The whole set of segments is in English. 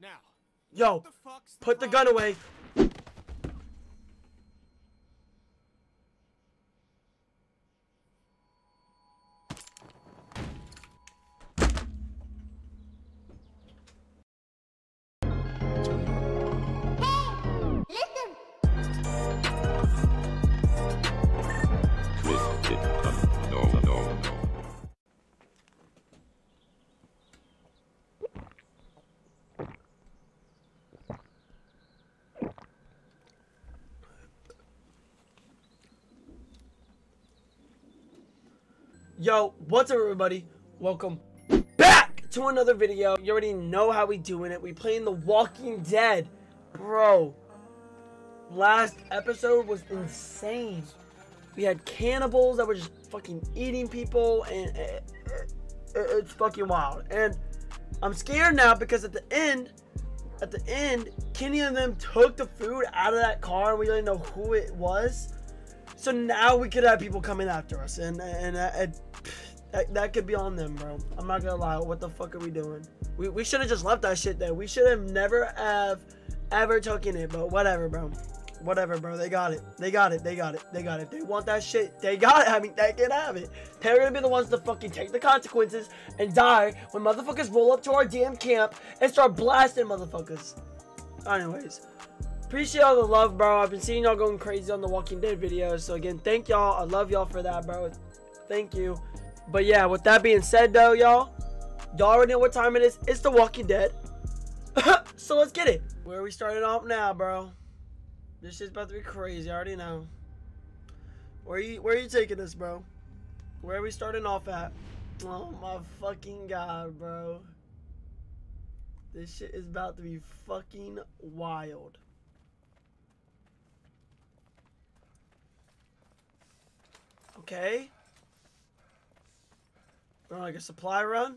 Now, Yo, the put the gun away. Yo, what's up everybody? Welcome back to another video. You already know how we doing it. We playing The Walking Dead. Bro, last episode was insane. We had cannibals that were just fucking eating people and it, it- it's fucking wild. And I'm scared now because at the end, at the end, Kenny and them took the food out of that car and we didn't know who it was. So now we could have people coming after us, and and uh, uh, that, that could be on them, bro. I'm not gonna lie. What the fuck are we doing? We, we should have just left that shit there. We should have never have ever taken it, but whatever, bro. Whatever, bro. They got it. They got it. They got it. They got it. They want that shit. They got it. I mean, they can have it. They're gonna be the ones to fucking take the consequences and die when motherfuckers roll up to our damn camp and start blasting motherfuckers. Anyways, appreciate all the love, bro. I've been seeing y'all going crazy on the Walking Dead videos. So again, thank y'all. I love y'all for that, bro. Thank you. But yeah, with that being said, though, y'all, y'all already know what time it is. It's the Walking Dead. so let's get it. Where are we starting off now, bro? This shit's about to be crazy. I already know. Where are you Where are you taking us, bro? Where are we starting off at? Oh my fucking god, bro. This shit is about to be fucking wild. Okay. Oh, like a supply run?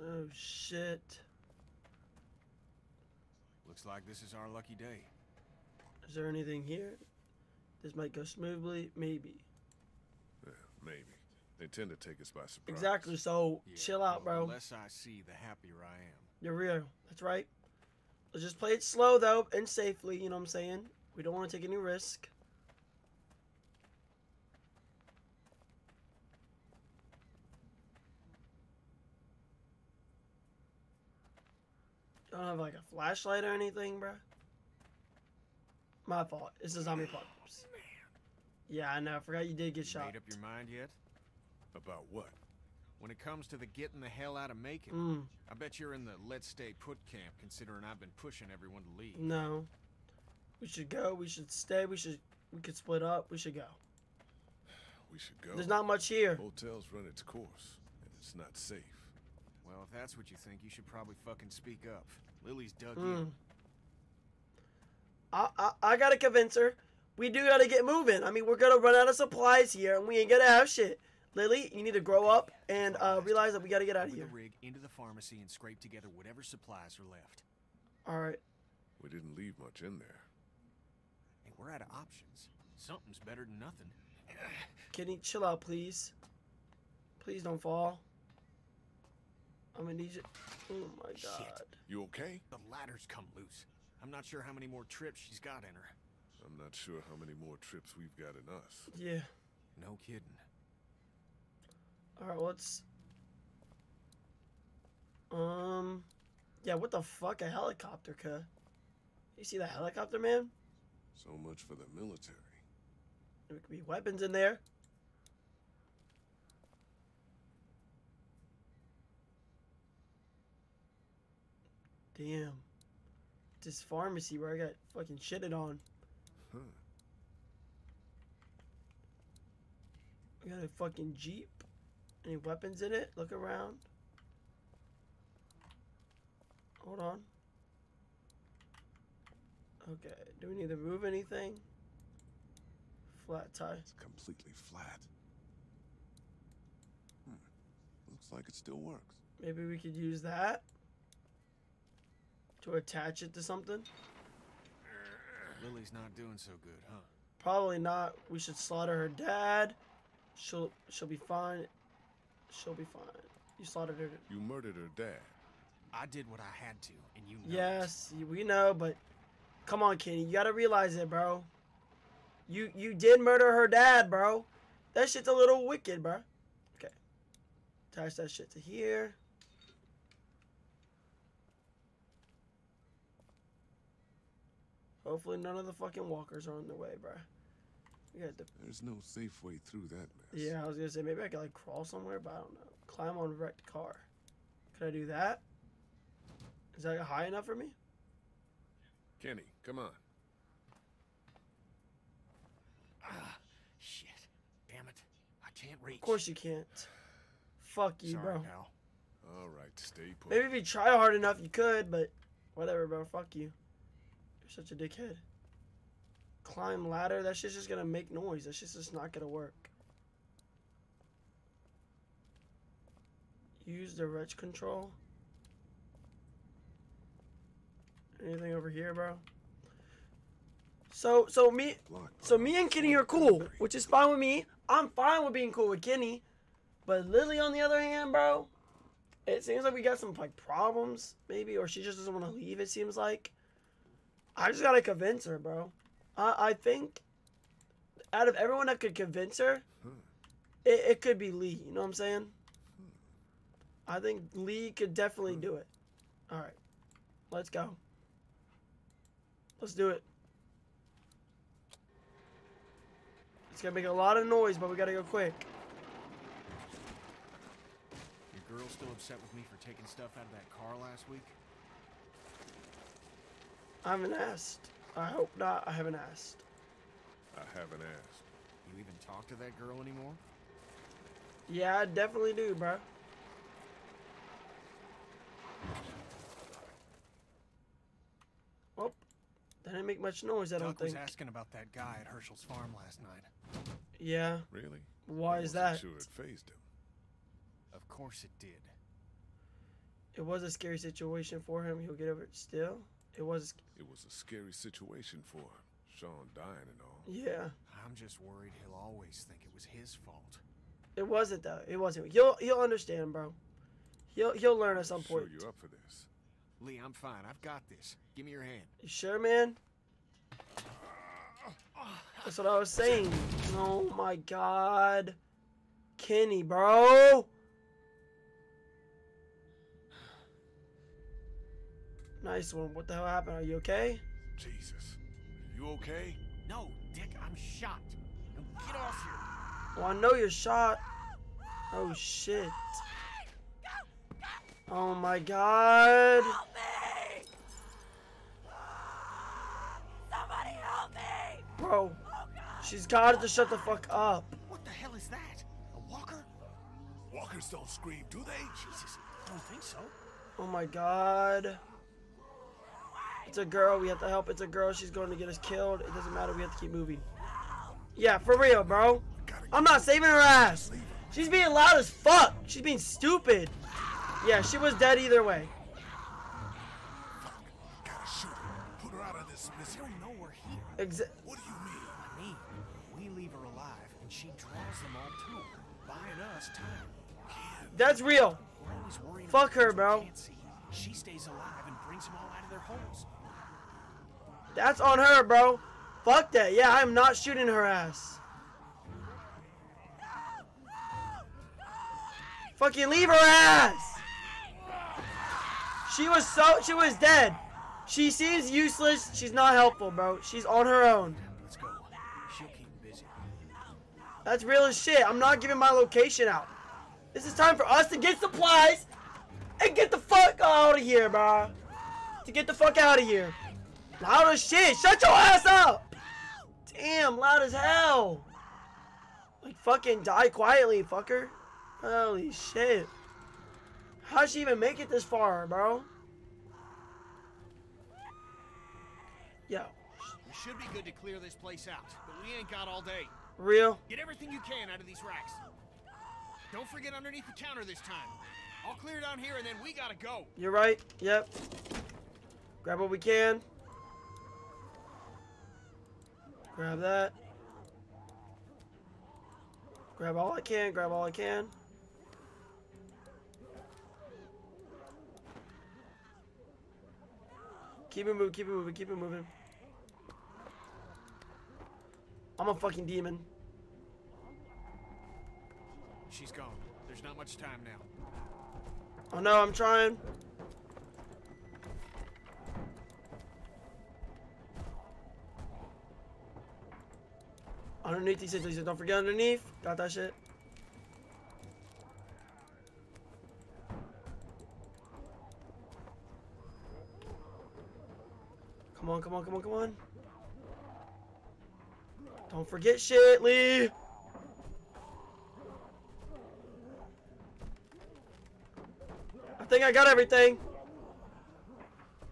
Oh shit. Looks like this is our lucky day. Is there anything here? This might go smoothly, maybe. Yeah, maybe. They tend to take us by surprise. Exactly. So Yeah, chill out, well, bro. The less I see, the happier I am. You're real. That's right. Let's just play it slow though and safely. You know what I'm saying? We don't want to take any risk. Don't have like a flashlight or anything, bro. My fault. It's a zombie apocalypse. Yeah, I know. I forgot you did get shot. Made up your mind yet? About what? When it comes to the getting the hell out of Macon, Mm, I bet you're in the let's stay put camp, considering I've been pushing everyone to leave. no. We should go. We should stay. We should. We could split up. We should go. We should go. There's not much here. Hotel's run its course, and it's not safe. Well, if that's what you think, you should probably fucking speak up. Lily's dug Mm. in. I, I I gotta convince her. We do gotta get moving. I mean, we're gonna run out of supplies here, and we ain't gonna have shit. Lily, you need to grow up and uh, realize that we gotta get out of With here. the rig into the pharmacy and scrape together whatever supplies are left. All right. We didn't leave much in there. Hey, we're out of options. Something's better than nothing. Kenny, chill out, please. Please don't fall. I'm gonna need you. Oh my Shit. god. You okay? The ladder's come loose. I'm not sure how many more trips she's got in her. I'm not sure how many more trips we've got in us. Yeah. No kidding. All right. Let's. Um. Yeah. What the fuck? A helicopter, cuh. You see that helicopter, man? So much for the military. There could be weapons in there. Damn. This pharmacy where I got fucking shitted on. Huh. We got a fucking Jeep. Any weapons in it? Look around. Hold on. Okay. Do we need to move anything? Flat tire. It's completely flat. Hmm. Looks like it still works. Maybe we could use that to attach it to something. Lily's not doing so good, huh? Probably not. We should slaughter her dad. She'll she'll be fine. She'll be fine. You slaughtered her. You murdered her dad. I did what I had to, and you know it. Yes, we know, but come on, Kenny, you gotta realize it, bro. You you did murder her dad, bro. That shit's a little wicked, bro. Okay, attach that shit to here. Hopefully, none of the fucking walkers are on the way, bro. We got the There's no safe way through that mess. yeah. I was gonna say maybe I could like crawl somewhere, but I don't know. Climb on wrecked car. Could I do that? Is that high enough for me? Kenny, come on. Ah, shit. Damn it. I can't reach. Of course you can't. Fuck you, Sorry, bro. pal. All right, stay put. Maybe if you try hard enough, you could, but whatever, bro. Fuck you. You're such a dickhead. Climb ladder. That shit's just gonna make noise. That shit's just not gonna work. Use the wrench control. Anything over here, bro? So, so me, so me and Kenny are cool, which is fine with me. I'm fine with being cool with Kenny. But Lily, on the other hand, bro, it seems like we got some like problems, maybe, or she just doesn't want to leave. It seems like. I just gotta convince her, bro. I I think out of everyone that could convince her, hmm. it, it could be Lee. You know what I'm saying? Hmm. I think Lee could definitely hmm. do it. All right, let's go. Let's do it. It's gonna make a lot of noise, but we gotta go quick. Your girl still upset with me for taking stuff out of that car last week? I haven't asked. I hope not. I haven't asked. I haven't asked. You even talk to that girl anymore? Yeah, I definitely do, bro. Well, that didn't make much noise, I don't Duck was think. asking about that guy at Hershel's farm last night. Yeah. Really? Why I is wasn't that? Sure, it phased him. Of course it did. It was a scary situation for him. He'll get over it still. It was, It was a scary situation for him. Shawn dying and all. yeah. I'm just worried he'll always think it was his fault. It wasn't though. It wasn't. He'll he'll understand, bro. He'll he'll learn at some point. Sure, point. you're up for this. Lee, I'm fine. I've got this. Give me your hand. You sure, man? That's what I was saying. Oh my god. Kenny, bro. Nice one. What the hell happened? Are you okay? Jesus. You okay? No, Dick, I'm shot. Now get off here. Well, I know you're shot. Oh shit. Oh my god. Help me! Somebody help me! Bro, oh, she's got to shut the fuck up. What the hell is that? A walker? Walkers don't scream, do they? Jesus, I don't think so. Oh my god. It's a girl. We have to help. It's a girl. She's going to get us killed. It doesn't matter. We have to keep moving. Yeah, for real, bro. I'm not saving her ass. She's being loud as fuck. She's being stupid. Yeah, she was dead either way. Exa- What do you mean? I mean, we leave her alive, and she draws them all to her, buying us time. That's real. Fuck her, bro. She stays alive and brings them all out of their holes. That's on her, bro. Fuck that. Yeah, I'm not shooting her ass. Fucking leave her ass. She was so she was dead. She seems useless. She's not helpful, bro. She's on her own. Let's go. She'll keep busy. That's real as shit. I'm not giving my location out. This is time for us to get supplies and get the fuck out of here, bro. To get the fuck out of here. Loud as shit. Shut your ass up. Damn, loud as hell. Like fucking die quietly, fucker. Holy shit. How'd she even make it this far, bro? Yo, We should be good to clear this place out, but we ain't got all day. real? Get everything you can out of these racks. Don't forget underneath the counter this time. I'll clear down here and then we gotta go. You're right. Yep. Grab what we can. Grab that. Grab all I can, grab all I can. Keep it moving, keep it moving, keep it moving. I'm a fucking demon. She's gone. There's not much time now. Oh no, I'm trying. Underneath these things, don't forget underneath. Got that shit. Come on, come on, come on, come on. Don't forget shit, Lee. I think I got everything.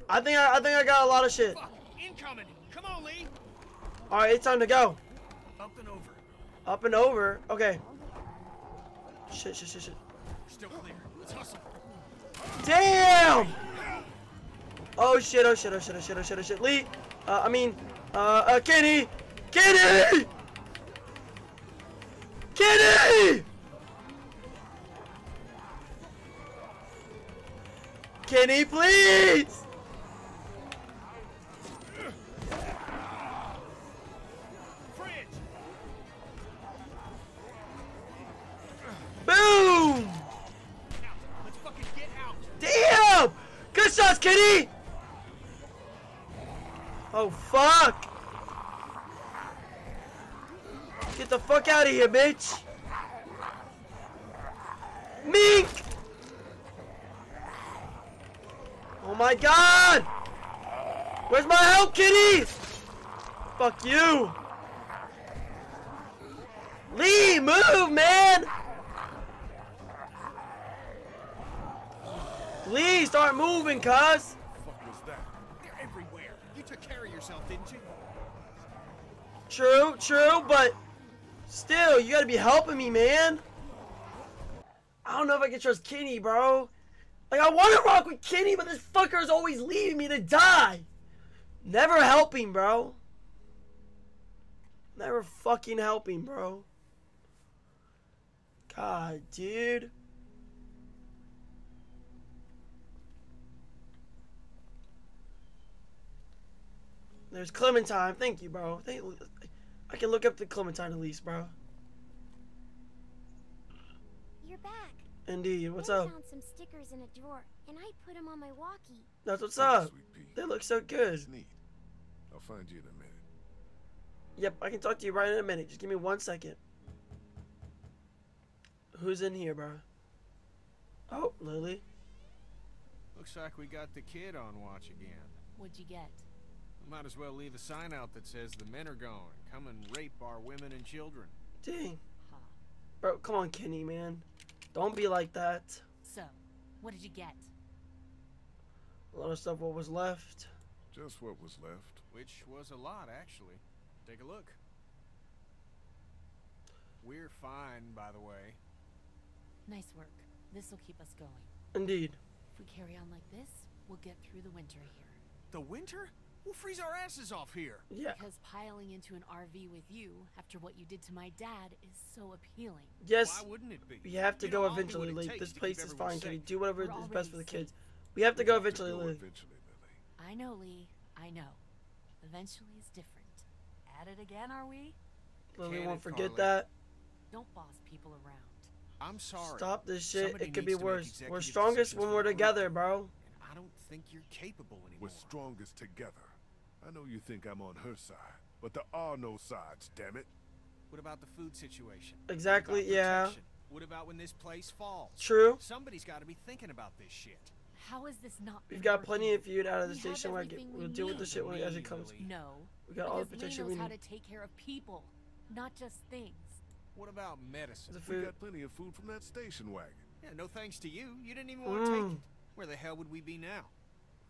I think I, I think I got a lot of shit. Fuck! Incoming! Come on, Lee! All right, it's time to go. Up and over. Up and over. Okay. Shit, shit, shit, shit. Still clear. Let's hustle. Damn! Oh shit, oh shit, oh shit, oh shit, oh shit, oh shit. Lee, uh, I mean, uh, uh, Kenny! Kenny! Kenny! Kenny, please! Kenny! Oh, fuck! Get the fuck out of here, bitch! Mink! Oh my god! Where's my help, kitties? Fuck you! Lee, move, man! Lee, start moving, cuz! fuck was that? They're everywhere. You took care of yourself, didn't you? True, true, but still, you gotta be helping me, man. I don't know if I can trust Kenny, bro. Like, I want to rock with Kenny, but this fucker is always leaving me to die. Never helping, bro. Never fucking helping, bro. God, dude. There's Clementine. Thank you, bro. Thank, I can look up the Clementine at least, bro. You're back. Indeed. What's I up? found some stickers in a drawer, and I put them on my walkie. That's what's Thanks, up. Sweet. They look so good. It's neat. I'll find you in a minute. Yep, I can talk to you right in a minute. Just give me one second. Who's in here, bro? Oh, Lily. Looks like we got the kid on watch again. What'd you get? Might as well leave a sign out that says the men are gone. Come and rape our women and children. Dang. Bro, come on, Kenny, man. Don't be like that. So, what did you get? A lot of stuff what was left. Just what was left. Which was a lot, actually. Take a look. We're fine, by the way. Nice work. This'll keep us going. Indeed. If we carry on like this, we'll get through the winter here. The winter? We'll freeze our asses off here. Yeah. Because piling into an RV with you after what you did to my dad is so appealing. Yes, Why wouldn't it be? we have to You go know, eventually, what it Lee. This place is everyone fine, Kenny. safe. Do whatever We're is best for the kids. safe. We have to go Have to eventually, go Lee. Eventually, Lily. I know, Lee. I know. Eventually is different. At it again, are we? Lily Can won't forget Carly? that. Don't boss people around. I'm sorry. Stop this shit. Somebody It could be worse. We're strongest when we're group. together, bro. And I don't think you're capable anymore. We're strongest together. I know you think I'm on her side, but there are no sides, damn it. What about the food situation? Exactly, What yeah. What about when this place falls? True. Somebody's got to be thinking about this shit. How is this not We've got plenty of food out of the We have station wagon. everything we We'll deal with the shit when it, as it comes. No. We got all the because protection Lee we knows how to take care of people, not just things. What about medicine? The We got plenty of food from that station wagon. Yeah, no thanks to you. You didn't even want to Mm. take it. Where the hell would we be now?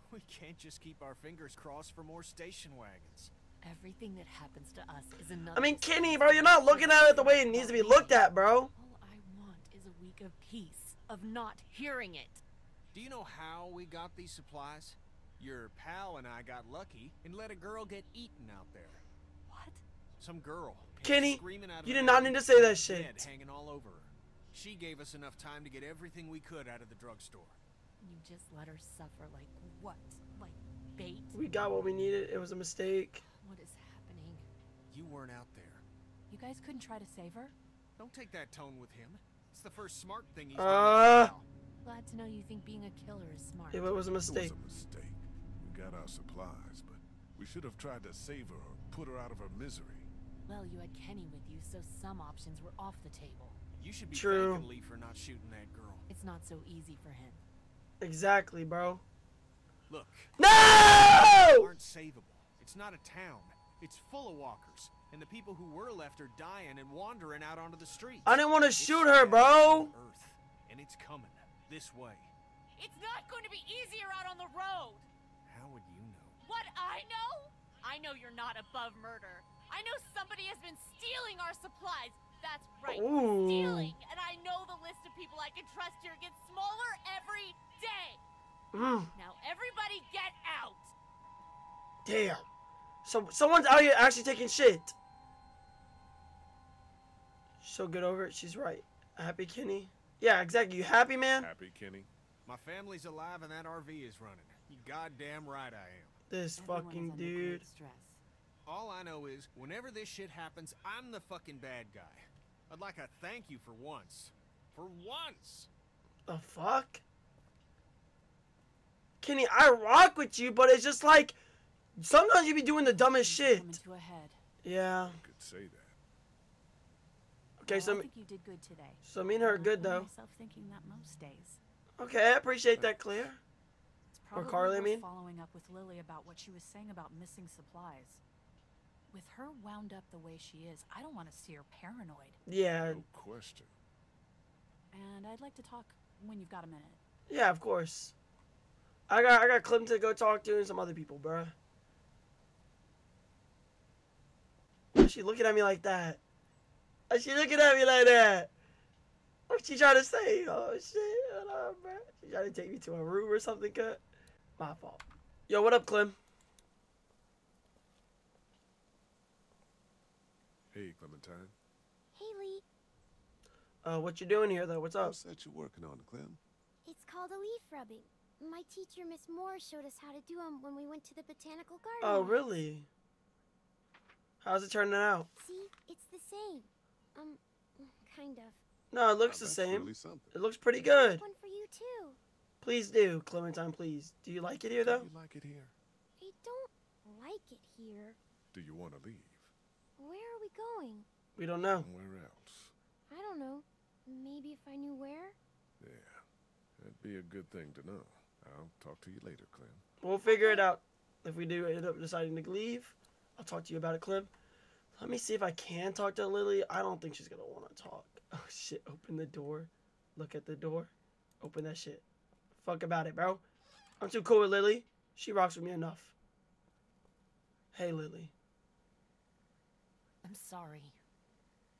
We can't just keep our fingers crossed for more station wagons. Everything that happens to us is another. I mean, Kenny, bro, you're not looking at it the way it needs to be looked at, bro. All I want is a week of peace, of not hearing it. Do you know how we got these supplies? Your pal and I got lucky and let a girl get eaten out there. What? Some girl. Kenny, screaming out you did not need to say that dead shit. hanging all over her. She gave us enough time to get everything we could out of the drugstore. You just let her suffer like what? Like bait? We got what we needed. It was a mistake. What is happening? You weren't out there. You guys couldn't try to save her? Don't take that tone with him. It's the first smart thing he's Uh. done. in. Glad to know you think being a killer is smart. It was a mistake. It was a mistake. We got our supplies, but we should have tried to save her or put her out of her misery. Well, you had Kenny with you, so some options were off the table. You should be True. thanking Lee for not shooting that girl. It's not so easy for him. Exactly, bro. Look, No! aren't savable. It's not a town. It's full of walkers, and the people who were left are dying and wandering out onto the streets. I didn't want to It's shoot her, bro. Earth, and it's coming this way. It's not going to be easier out on the road! How would you know? What I know? I know you're not above murder. I know somebody has been stealing our supplies. That's right, Ooh. stealing. And I know the list of people I can trust here gets smaller every day. Mm, Now everybody get out. damn. So someone's out here actually taking shit. So get over it. She's right. Happy Kenny. Yeah, exactly. You happy, man? Happy, Kenny? My family's alive and that RV is running. You goddamn right I am. This Everyone fucking dude. All I know is, whenever this shit happens, I'm the fucking bad guy. I'd like a thank you for once. For once! The fuck? Kenny, I rock with you, but it's just like sometimes you be doing the dumbest shit. Coming to a head. Yeah. You could say that. Okay, Well, so I think you did good today. so me and her are good find though. Myself thinking that most days. Okay, I appreciate that, Claire. It's Or Carly, I mean? following up with Lily about what she was saying about missing supplies. With her wound up the way she is, I don't want to see her paranoid. Yeah, No question. And I'd like to talk when you've got a minute. yeah, of course. I got I got Clem to go talk to and some other people, bruh. Why she looking at me like that? Why she looking at me like that? What she trying to say? Oh shit, hold on, bruh. She trying to take me to a room or something, cut? My fault. Yo, what up, Clem? Hey, Clementine. Haley, Uh, what you doing here though? What's up? What's that you working on, Clem? it's called a leaf rubbing. My teacher, Miss Moore, showed us how to do them when we went to the botanical garden. Oh, really? How's it turning out? See, it's the same. Um, kind of. No, it looks Now, the that's same. Really something. It looks pretty good. One for you too. Please do, Clementine, please. Do you like it here Do though? you like it here? I don't like it here. Do you want to leave? Where are we going? We don't know. Somewhere else. I don't know. Maybe if I knew where? Yeah. That'd be a good thing to know. I'll talk to you later, Clem. We'll figure it out. If we do end up deciding to leave, I'll talk to you about it, Clem. Let me see if I can talk to Lily. I don't think she's gonna want to talk. Oh shit! Open the door. Look at the door. Open that shit. Fuck about it, bro. I'm too cool with Lily. She rocks with me enough. Hey, Lily. I'm sorry.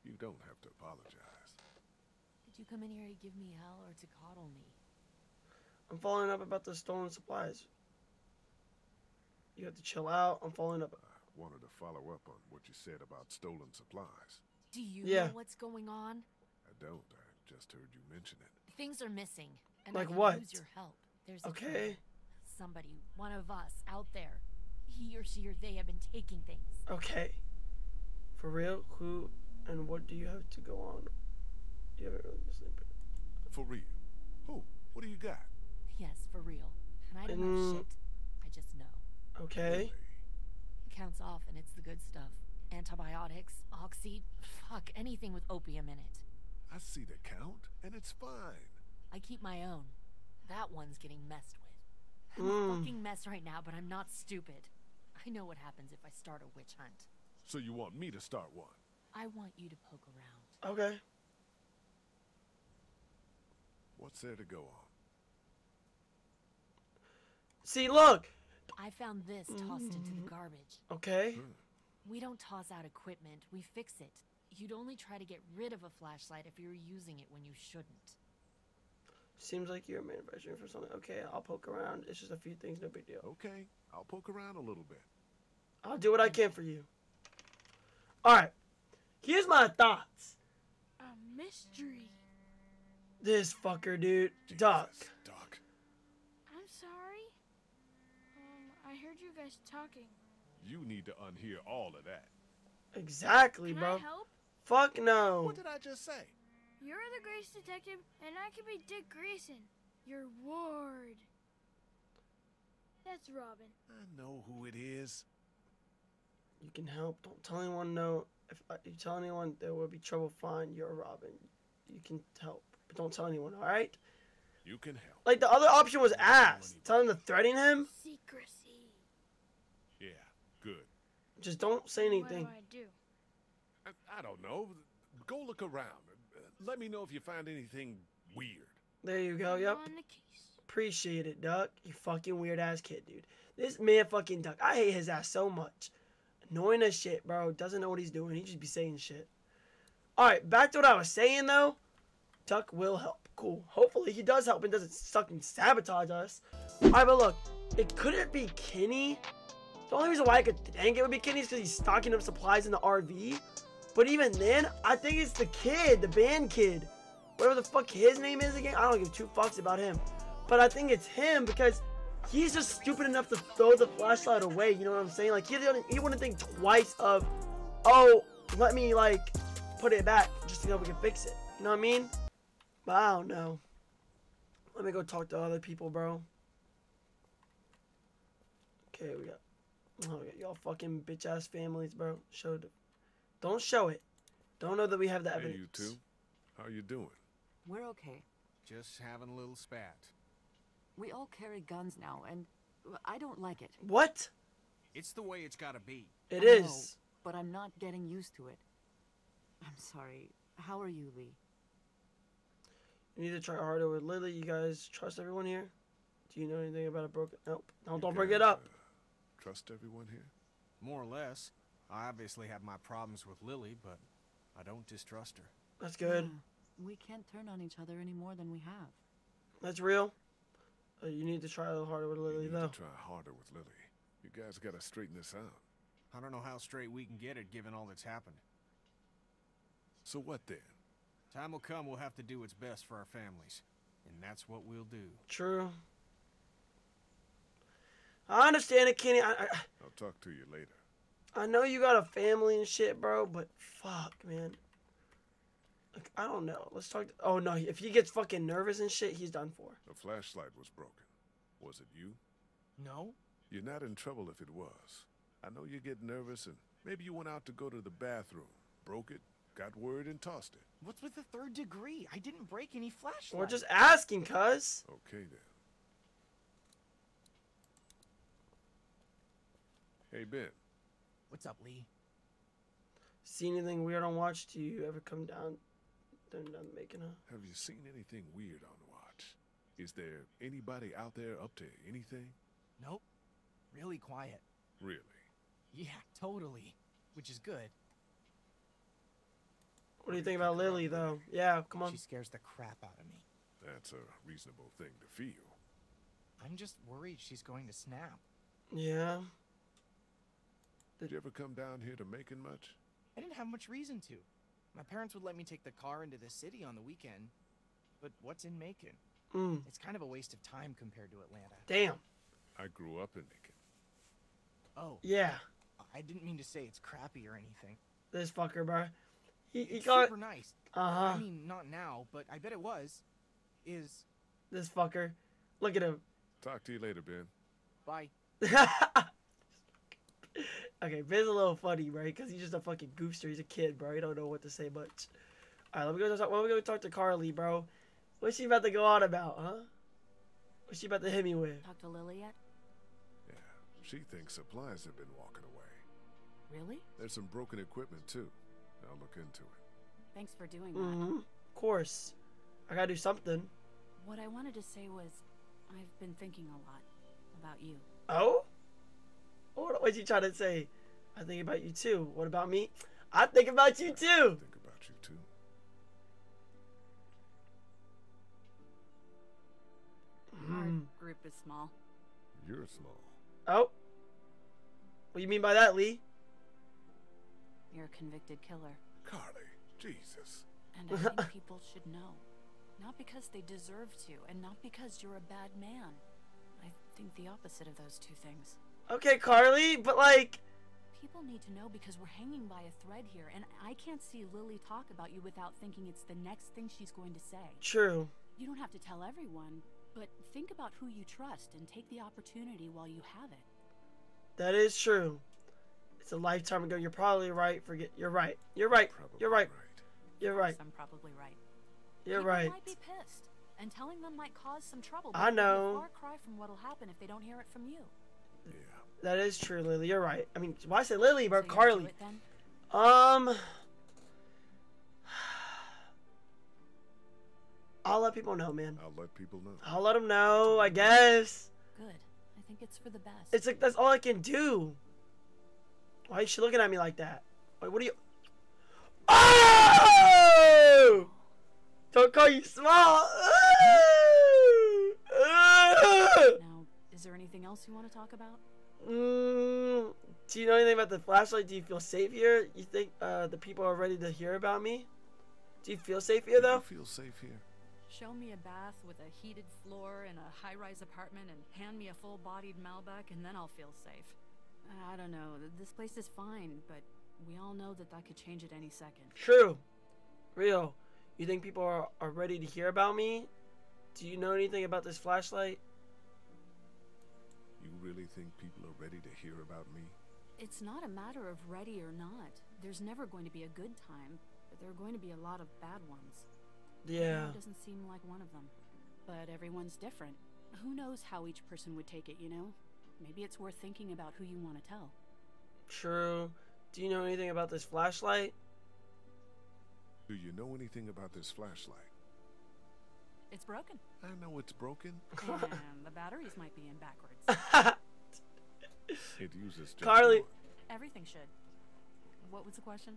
You don't have to apologize. Did you come in here to give me hell or to coddle me? I'm following up about the stolen supplies. You have to chill out. I'm following up. I wanted to follow up on what you said about stolen supplies. Do you Yeah. know what's going on? I don't. I just heard you mention it. Things are missing. And Like I could what? use your help. There's Okay. killer. Somebody, one of us out there. He or she or they have been taking things. Okay. For real? Who and what do you have to go on? You haven't really been sleeping. For real. Who? What do you got? Yes, for real. And I don't Mm. know shit. I just know. Okay. Hey, It counts off and it's the good stuff. Antibiotics, oxy, fuck, anything with opium in it. I see the count, and it's fine. I keep my own. That one's getting messed with. I'm a Mm. fucking mess right now, but I'm not stupid. I know what happens if I start a witch hunt. So you want me to start one? I want you to poke around. Okay. What's there to go on? See, look. I found this tossed into the mm-hmm. garbage. Okay. Hmm. We don't toss out equipment, we fix it. You'd only try to get rid of a flashlight if you were using it when you shouldn't. Seems like you're manufacturing for something. Okay, I'll poke around. It's just a few things, no big deal. Okay, I'll poke around a little bit. I'll do what I can for you. All right. Here's my thoughts. A mystery. This fucker, dude. Duck. Jesus, Doc. I'm sorry. Um, I heard you guys talking. You need to unhear all of that. Exactly, Can bro. I help? Fuck no. What did I just say? You're the Grace Detective, and I can be Dick Grayson, your ward. That's Robin. I know who it is. You can help. Don't tell anyone no. If uh, you tell anyone, there will be trouble. Fine, you're Robin. You can help, but don't tell anyone. All right? You can help. Like the other option was ask. Tell him to threaten him. Secrecy. Yeah, good. Just don't say anything. What do I do? I, I don't know. Go look around. Let me know if you find anything weird. There you go. Yep. On the case. Appreciate it, Duck. You fucking weird ass kid, dude. This man fucking Duck. I hate his ass so much. Annoying as shit, bro. Doesn't know what he's doing. He just be saying shit. Alright, back to what I was saying though. Tuck will help. Cool. Hopefully he does help and doesn't fucking sabotage us. Alright, but look. It couldn't be Kenny. The only reason why I could think it would be Kenny is because he's stocking up supplies in the RV. But even then, I think it's the kid, the band kid. Whatever the fuck his name is again. I don't give two fucks about him. But I think it's him because he's just stupid enough to throw the flashlight away. You know what I'm saying? Like he didn't, he wouldn't think twice of, oh, let me like put it back just so we can fix it. You know what I mean? But I don't know. Let me go talk to other people, bro. Okay, we got, oh, we got y'all fucking bitch ass families, bro. Show the, don't show it. Don't know that we have the Hey, evidence. you two. How you doing? We're okay. Just having a little spat. We all carry guns now, and I don't like it. What? It's the way it's gotta be. It I know, but I'm not getting used to it. I'm sorry. How are you, Lee? You need to try harder with Lily. You guys trust everyone here? Do you know anything about a broken? Nope. No, You don't bring it up. uh, trust everyone here? More or less. I obviously have my problems with Lily, but I don't distrust her. That's good. Yeah, we can't turn on each other any more than we have. That's real. Uh, you need to try a little harder with You Lily, need though. to try harder with Lily. You guys gotta straighten this out. I don't know how straight we can get it given all that's happened. So what then? Time will come we'll have to do what's best for our families. And that's what we'll do. True. I understand it, Kenny. I, I, I'll talk to you later. I know you got a family and shit, bro, but fuck, man. Like, I don't know. Let's talk. oh no, if he gets fucking nervous and shit, he's done for. The flashlight was broken. Was it you? No? You're not in trouble if it was. I know you get nervous and maybe you went out to go to the bathroom, broke it, got word and tossed it. What's with the third degree? I didn't break any flashlights. We're just asking, cuz. Okay then. Hey Ben, What's up, Lee? See anything weird on watch? Do you ever come down, down, down the making huh? have you seen anything weird on the watch? Is there anybody out there up to anything? Nope. Really quiet. Really? Yeah, totally. Which is good. What do you think about Lily, though? Yeah, come on. She scares the crap out of me. That's a reasonable thing to feel. I'm just worried she's going to snap. Yeah. Did you ever come down here to Macon much? I didn't have much reason to. My parents would let me take the car into the city on the weekend. But what's in Macon? Mm. It's kind of a waste of time compared to Atlanta. Damn. I grew up in Macon. Oh, Yeah. I didn't mean to say it's crappy or anything. This fucker, bro. He, he It's got. super nice. Uh huh. I mean, not now, but I bet it was. Is This fucker. Look at him. Talk to you later, Ben. bye. okay, Ben's a little funny, right? Because he's just a fucking goofster. He's a kid, bro. He don't know what to say much. All right, let me go talk. Let me go talk to Carly, bro. What's she about to go on about, huh? What's she about to hit me with? Talk to Lily yet? Yeah, she thinks supplies have been walking away. Really? There's some broken equipment too. I'll look into it. Thanks for doing that. Mm-hmm. Of course. I gotta do something. What I wanted to say was, I've been thinking a lot about you. Oh? What was you trying to say? I think about you too. What about me? I think about you too. Think about you too. Our Mm. group is small. You're small. Oh? What do you mean by that, Lee? You're a convicted killer. Carly, Jesus. And I think people should know. Not because they deserve to, and not because you're a bad man. I think the opposite of those two things. Okay, Carly, but like, People need to know because we're hanging by a thread here, and I can't see Lily talk about you without thinking it's the next thing she's going to say. true. You don't have to tell everyone, but think about who you trust and take the opportunity while you have it. That is true. It's a lifetime ago. You're probably right. Forget. You're right. You're right. Probably You're right. You're right. I'm probably right. You're People right. might be pissed, and telling them might cause some trouble. I but a know. far cry from what'll happen if they don't hear it from you. Yeah. That is true, Lily. You're right. I mean, why say Lily, but So Carly. it? Um, I'll let people know, man. I'll let people know. I'll let them know. I guess Good. I think it's for the best. it's like that's all I can do. Why is she looking at me like that? Wait, what are you? Oh! Don't call you small. now, is there anything else you want to talk about? Mm, do you know anything about the flashlight? Do you feel safe here? You think uh, the people are ready to hear about me? Do you feel safe here, though? you feel safe here? Show me a bath with a heated floor in a high-rise apartment and hand me a full-bodied Malbec and then I'll feel safe. I don't know. This place is fine, but we all know that that could change at any second. True. Real. You think people are, are ready to hear about me? Do you know anything about this flashlight? You really think people are ready to hear about me? It's not a matter of ready or not. There's never going to be a good time, but there are going to be a lot of bad ones. Yeah. Now doesn't seem like one of them. But everyone's different. Who knows how each person would take it, you know? Maybe it's worth thinking about who you want to tell. True. Do you know anything about this flashlight? Do you know anything about this flashlight? It's broken. I know it's broken. and the batteries might be in backwards. It uses just Carly. one. Everything should. What was the question?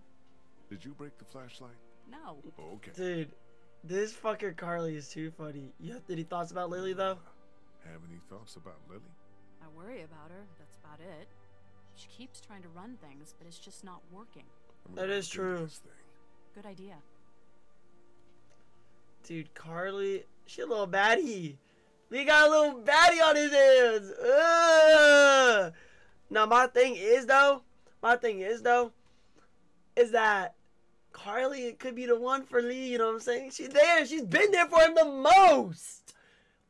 Did you break the flashlight? No. Oh, okay. Dude, this fucker Carly is too funny. You have any thoughts about Lily, though? Have any thoughts about Lily? I worry about her. That's about it. She keeps trying to run things, but it's just not working. I'm That gonna is look into true. thing. Good idea. Dude, Carly, she a little baddie. Lee got a little baddie on his hands. Ugh. Now my thing is though, my thing is though, is that Carly could be the one for Lee. You know what I'm saying? She's there. She's been there for him the most.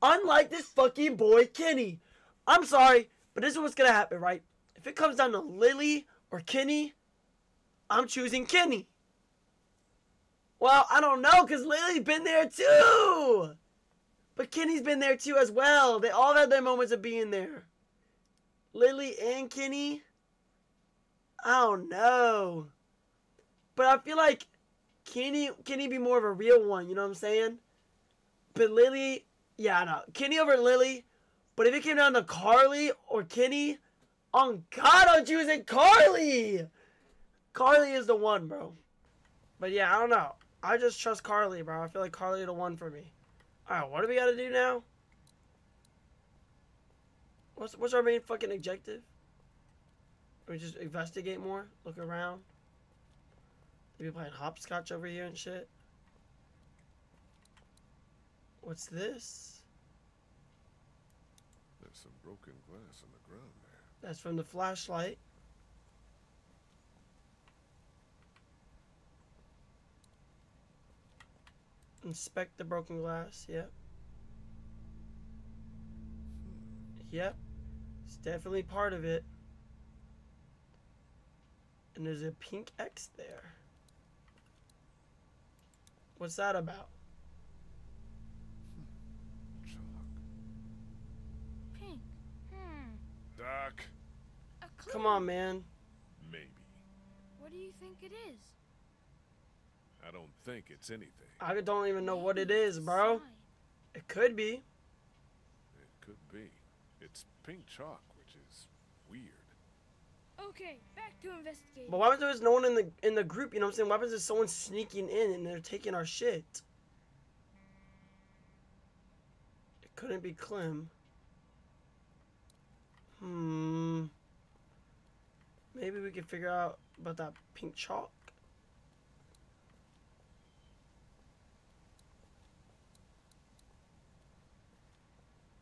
Unlike this fucking boy Kenny. I'm sorry, but this is what's gonna happen, right? If it comes down to Lily or Kenny, I'm choosing Kenny. Well, I don't know, because Lily's been there too. But Kenny's been there too as well. They all had their moments of being there. Lily and Kenny, I don't know. But I feel like Kenny Kenny be more of a real one, you know what I'm saying? But Lily, yeah, I know. Kenny over Lily. But if it came down to Carly or Kenny, on God, I'm choosing Carly. Carly is the one, bro. But yeah, I don't know. I just trust Carly, bro. I feel like Carly the one for me. Alright, what do we gotta do now? What's what's our main fucking objective? We just investigate more, look around. Maybe playing hopscotch over here and shit. What's this? There's some broken glass on the ground there. That's from the flashlight. Inspect the broken glass. Yep. Yep. It's definitely part of it. And there's a pink X there. What's that about? Chalk. Pink. Hmm. Doc. A clue. Come on, man. Maybe. What do you think it is? I don't think it's anything. I don't even know what it Maybe is, it's bro. It could be. It could be. It's pink chalk, which is weird. Okay, back to investigating. But what happens if there's no one in the in the group? You know what I'm saying? What happens if someone's sneaking in and they're taking our shit? It couldn't be Clem. Hmm. Maybe we can figure out about that pink chalk.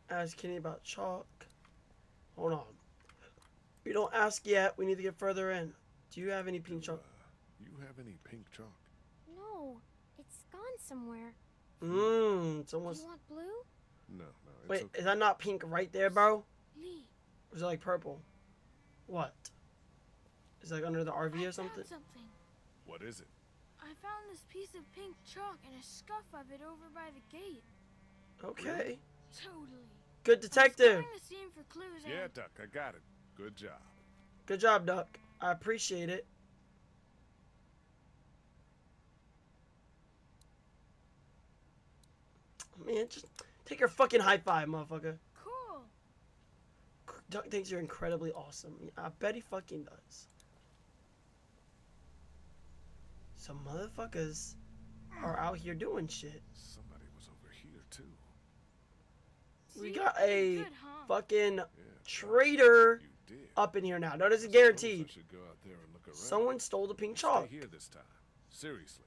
Ask Kenny about chalk. Hold on. We don't ask yet. We need to get further in. Do you have any pink chalk? Uh, you have any pink chalk? No, it's gone somewhere. Mmm. It's almost... Do you want blue? No, no. It's Wait, okay. is that not pink right there, bro? Lee, Or is it like purple? What? Is it like under the RV I or something? found something. What is it? I found this piece of pink chalk and a scuff of it over by the gate. Okay. Totally. Good I was detective. the scene for clues Yeah, and Duck, I got it. Good job. Good job, Duck. I appreciate it. Man, just take your fucking high five, motherfucker. cool. Duck thinks you're incredibly awesome. I bet he fucking does. Some motherfuckers are out here doing shit. Somebody was over here, too. We got a good, huh? fucking Yeah. traitor up in here now. Notice it's Suppose guaranteed. go out there and look. Someone stole the pink Stay chalk. here this time. Seriously.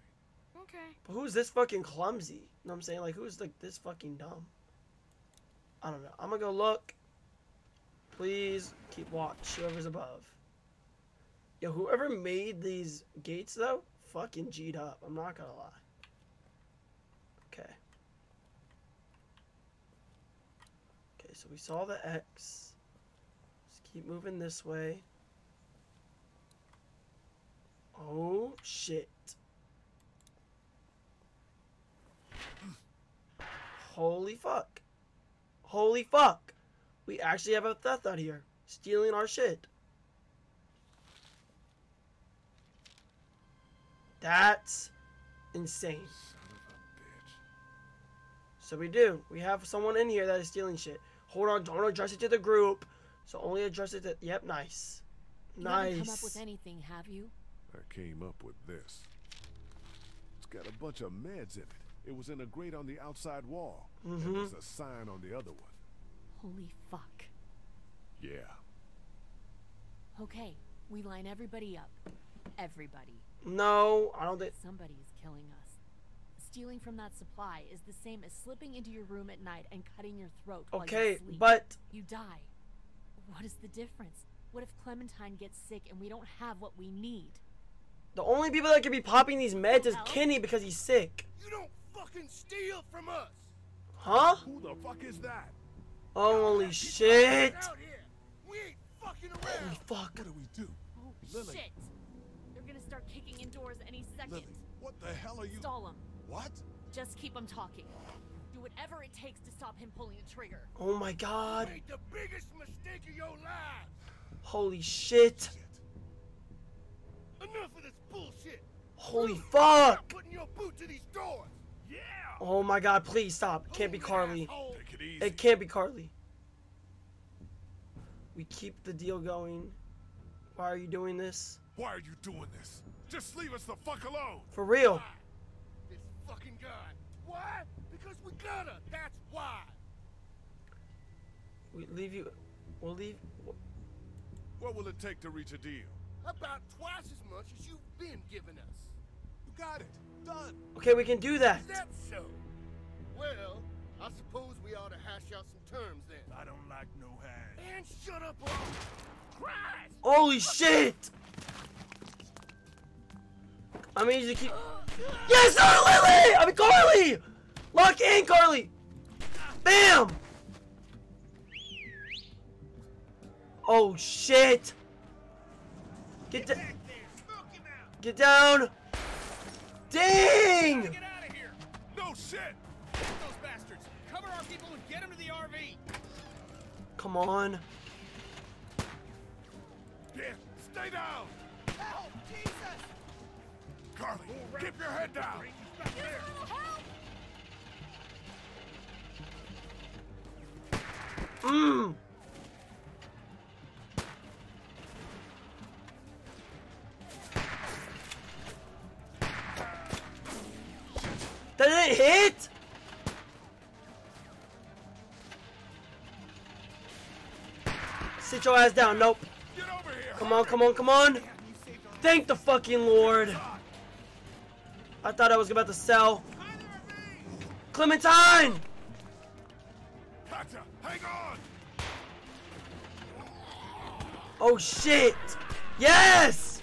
Okay. But who's this fucking clumsy? You know what I'm saying? Like, who's like this fucking dumb? I don't know. I'm gonna go look. Please keep watch. Whoever's above. Yo, whoever made these gates though, fucking G'd up. I'm not gonna lie. Okay. Okay, so we saw the X. Just keep moving this way. Oh shit. Holy fuck. Holy fuck. We actually have a theft out here. Stealing our shit. That's insane. Son of a bitch. So we do. We have someone in here that is stealing shit. Hold on, don't address it to the group. So only address it to. Yep, nice. You nice. haven't come up with anything, have you? I came up with this. It's got a bunch of meds in it. It was in a grate on the outside wall. Mhm. And there's a sign on the other one. Holy fuck. Yeah. Okay, we line everybody up. Everybody. No, I don't think. Somebody is killing us. Stealing from that supply is the same as slipping into your room at night and cutting your throat while Okay, you sleep. but You die. What is the difference? What if Clementine gets sick and we don't have what we need? the only people that could be popping these meds is Kenny because he's sick. You don't fucking steal from us. Huh? Who the fuck is that? Holy shit. We ain't fucking Holy fuck. What do we do? Oh, Lilly. shit! They're gonna start kicking indoors any second. Lilly, what the hell are you? Stall him. What? Just keep him talking. Do whatever it takes to stop him pulling the trigger. Oh my god. Made the biggest mistake of your life. Holy shit. Shit. Enough of this bullshit. Holy Stop fuck. putting your boot to these doors. Yeah. Oh my god, please stop. It can't be Carley. Take it easy. It can't be Carley. We keep the deal going. Why are you doing this? Why are you doing this? Just leave us the fuck alone. For real. Why? Fucking guy. Why? Because we gotta. That's why. We leave you. We'll leave. What will it take to reach a deal? About twice as much as you've been giving us. You got it. Done. Okay, we can do that. Is that so? Well, I suppose we ought to hash out some terms then. I don't like no hash. And shut up, all. Christ! Holy shit! I mean, you keep. Yes, sir, Lilly! I mean, Carley! Lock in, Carley! Bam! Oh, shit! Get, da- Back there, smoke him out. get down! Dang! Get out of here! No shit. Get those bastards! Cover our people and get them to the RV! Come on. Yeah. Stay down. Help! Carley, keep your head down. There. Mmm! That didn't hit? Sit your ass down. Nope. Get over here. Come on, come on, come on. Thank the fucking Lord. I thought I was about to sell. Clementine! God hang on! Oh shit! Yes!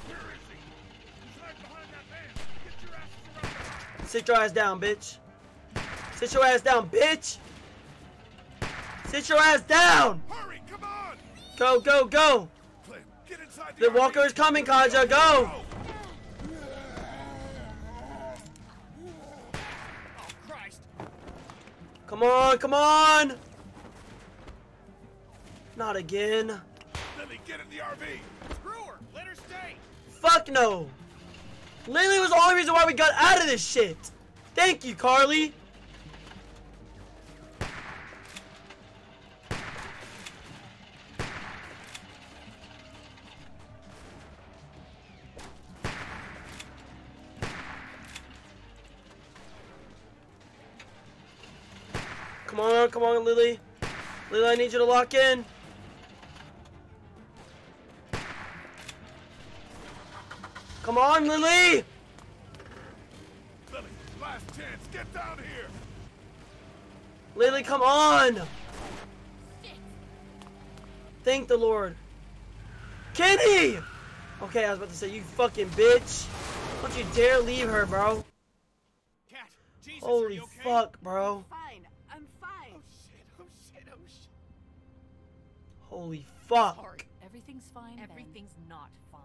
Sit your ass down, bitch. Sit your ass down, bitch. Sit your ass down. Hurry, come on! Go, go, go. Clem, get inside The RV. walker is coming, Katjaa. Go. Oh, Christ! Come on, come on. Not again. Lilly, get in the RV! Screw her! Let her stay! Fuck no. Lilly was the only reason why we got out of this shit. Thank you, Carley. Need you to lock in. Come on, Lilly! Lilly, last chance, get down here! Lilly, come on! Thank the Lord. Kenny! Okay, I was about to say, you fucking bitch. Don't you dare leave her, bro. Cat, Jesus, Holy okay? fuck, bro. Holy fuck. Sorry. Everything's fine. Ben. Everything's not fine.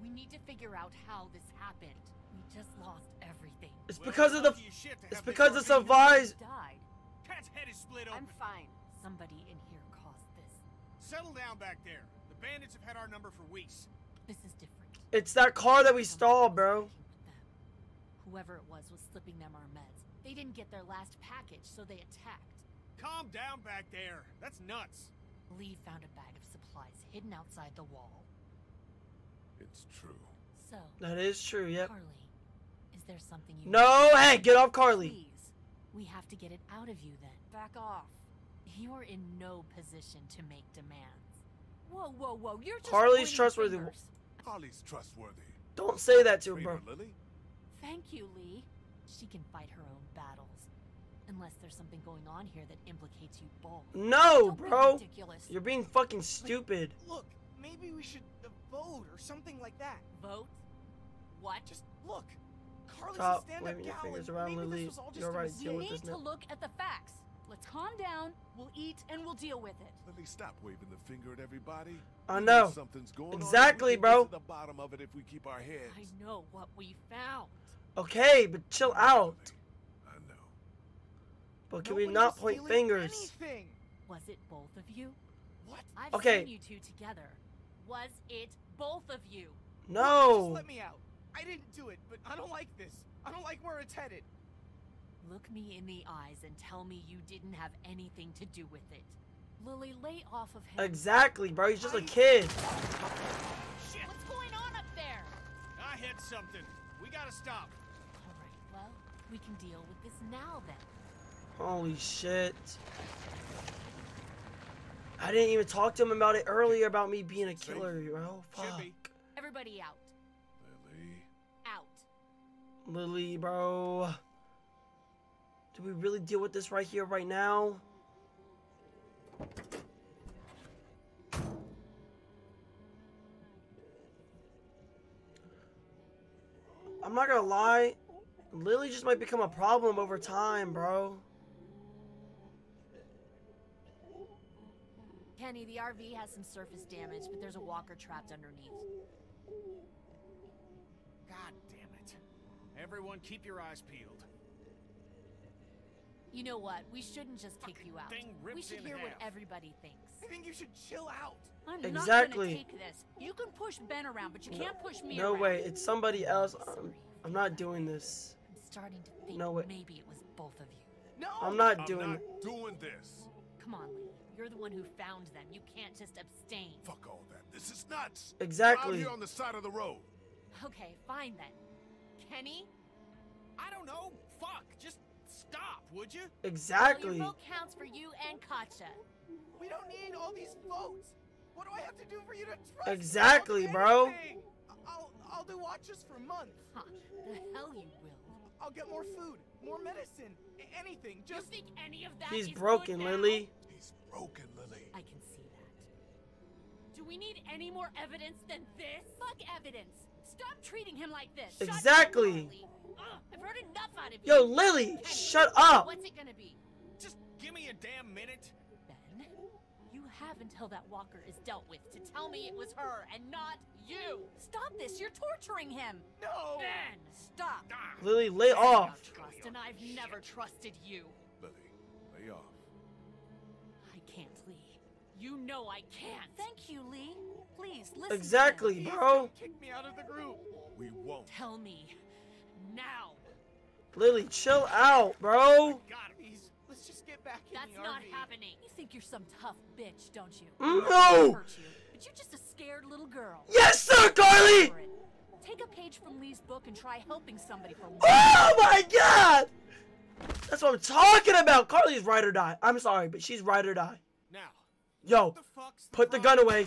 We need to figure out how this happened. We just lost everything. It's Well, because of the. lucky shit to It's because of RV. Survives. died. Cat's head is split open. I'm fine. Somebody in here caused this. Settle down back there. The bandits have had our number for weeks. This is different. It's that car that we Somebody stole, bro. working with them. Whoever it was was slipping them our meds. They didn't get their last package, so they attacked. Calm down back there. That's nuts. Lee found a bag of supplies hidden outside the wall. It's true. So, That is true, yep. Carley, is there something you No, hey, get off Carley. Please, we have to get it out of you then. Back off. You're in no position to make demands. Whoa, whoa, whoa! You're just Carley's trustworthy. fingers. Carley's trustworthy. Don't say that to her, bro. Lilly. Thank you, Lee. She can fight her own battles. Unless there's something going on here that implicates you both. No, Don't be bro. ridiculous. You're being fucking stupid. Look, maybe we should uh, vote or something like that. Vote? What? Just look. Carley's Stop a stand-up waving your gal, fingers and around, maybe Lilly. This was all just You're a right, mistake. deal We need this to now. look at the facts. Let's calm down. We'll eat and we'll deal with it. Lilly, stop waving the finger at everybody. I know. Something's going on. Exactly, We bro. To the bottom of it if we keep our heads. I know what we found. Okay, but chill out. I know. But can we not point fingers? Anything. Was it both of you? What? I've Okay. seen you two together. Was it both of you? No. Just No. let me out. I didn't do it, but I don't like this. I don't like where it's headed. Look me in the eyes and tell me you didn't have anything to do with it. Lilly, lay off of him. Exactly, bro. He's just a kid. Shit! What's going on up there? I hit something. We gotta stop. All right, well, we can deal with this now then. Holy shit. I didn't even talk to him about it earlier about me being a killer, bro. Fuck. Everybody out. Lilly. Out. Lilly, bro. Do we really deal with this right here, right now? I'm not gonna lie. Lilly just might become a problem over time, bro. Kenny, the RV has some surface damage, but there's a walker trapped underneath. God damn it. Everyone keep your eyes peeled. You know what? We shouldn't just kick you out. thing We should in hear what everybody thinks. I think you should chill out. I'm Exactly. not gonna take this. You can push Ben around, but you can't push me No around. way, it's somebody else. I'm, I'm not doing this. I'm starting to think No way. maybe it was both of you. No. I'm not I'm doing not doing this. Come on, Lee. You're the one who found them. You can't just abstain. Fuck all that. This is nuts. Exactly. Out here on the side of the road. Okay, fine then. Kenny? I don't know. Fuck. Just stop, would you? Well, Exactly. your vote counts for you and Katjaa. We don't need all these votes. What do I have to do for you to trust me? Exactly, I'll bro. I'll I'll do watches for months. Huh. The hell you will. I'll get more food, more medicine, a- anything. You Just think any of that He's is good broken, now? Lilly. He's broken, Lilly. I can see that. Do we need any more evidence than this? Fuck evidence! Stop treating him like this! Shut up, Exactly. Ugh, I've heard enough out of Yo! Lilly, Penny, shut up. What's it gonna be? Just give me a damn minute. Ben, you have until that walker is dealt with to tell me it was her and not you! Stop this! You're torturing him! No! Ben, stop! Ah. Lilly, lay off. trust, and I've never trusted you. You know I can't. Thank you, Lee. Please listen. to Exactly, bro. Kick me out of the group. We won't. Tell me now. Lilly, chill out, bro. Oh god, he's. Let's just get back in That's the not RV. happening. You think you're some tough bitch, don't you? No! Hurt you, but you're just a scared little girl. Yes, sir, Carley! Take a page from Lee's book and try helping somebody for once. Oh my god! That's what I'm talking about. Carley's ride or die. I'm sorry, but she's ride or die. Now, Yo, the fuck's the put the gun away.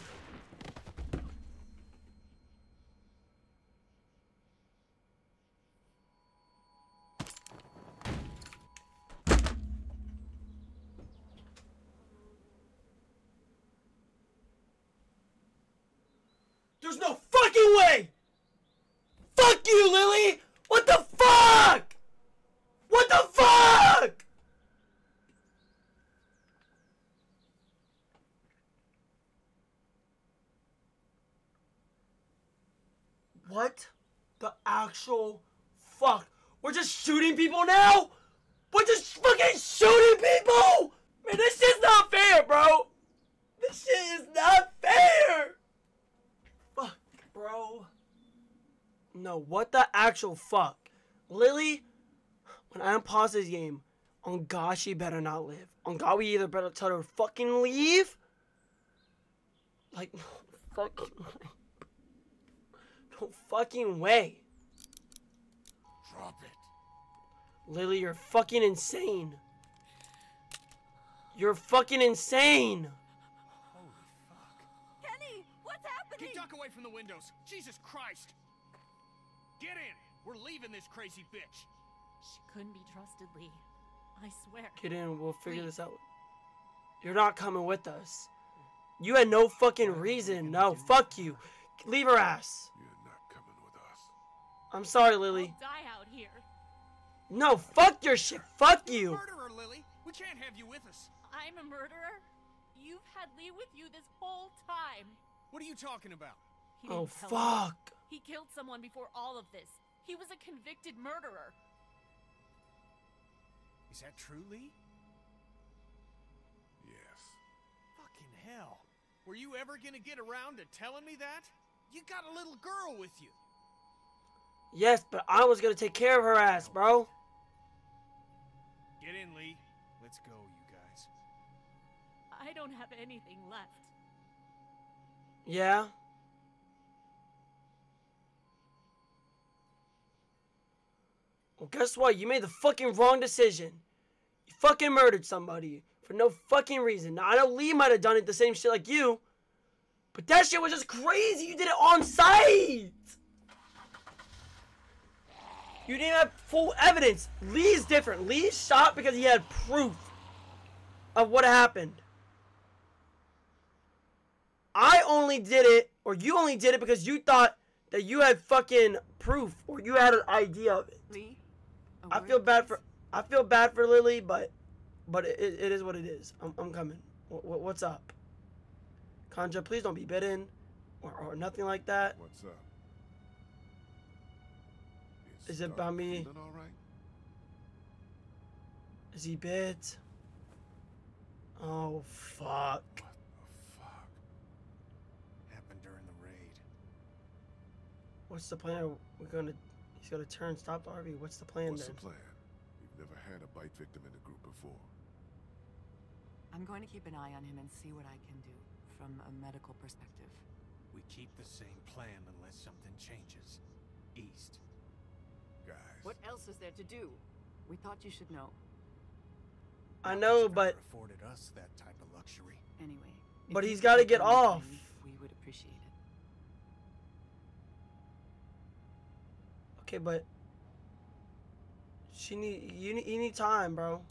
There's no fucking way! Fuck you, Lilly! What the fuck? What the fuck? What the actual fuck? We're just shooting people now? We're just fucking shooting people? Man, this shit's not fair, bro. This shit is not fair. Fuck, bro. No, what the actual fuck? Lilly, when I unpause this game, on God, she better not live. On God, we either better tell her fucking leave. Like, fucking. No fucking way. Drop it. Lilly, you're fucking insane. You're fucking insane. Holy fuck. Kenny, what's happening? Get duck away from the windows. Jesus Christ. Get in. We're leaving this crazy bitch. She couldn't be trusted, Lee. I swear. Get in, we'll figure this out. You're not coming with us. You had no fucking reason. No, fuck you. Leave her ass. You're I'm sorry, Lilly. I'll die out here. No, fuck your shit. Fuck you. Murderer, Lilly. We can't have you with us. I'm a murderer. You've had Lee with you this whole time. What are you talking about? He Oh, didn't tell you. fuck. He killed someone before all of this. He was a convicted murderer. Is that true, Lee? Yes. Fucking hell. Were you ever gonna get around to telling me that? You got a little girl with you. Yes, but I was gonna take care of her ass, bro. Get in, Lee. Let's go, you guys. I don't have anything left. Yeah. Well, guess what? You made the fucking wrong decision. You fucking murdered somebody for no fucking reason. Now, I know Lee might have done it the same shit like you, but that shit was just crazy. You did it on site. You didn't have full evidence. Lee's different. Lee's shot because he had proof of what happened. I only did it, or you only did it because you thought that you had fucking proof, or you had an idea of it. Lee, a I word, feel bad please. for I feel bad for Lilly, but but it, it is what it is. I'm, I'm coming. What, what's up? Katjaa, please don't be bitten, or, or nothing like that. What's up? Is it Start about me? Feeling all right? Is he bit? Oh fuck. What the fuck? Happened during the raid. What's the plan? We're gonna. He's gonna turn. Stop the RV. What's the plan What's then? the plan? We've never had a bite victim in the group before. I'm going to keep an eye on him and see what I can do from a medical perspective. We keep the same plan unless something changes. East. Guys. What else is there to do? We thought you should know. I know, but afforded us that type of luxury. Anyway. But he's gotta get off. We would appreciate it. okay, but she need you need you need time, bro.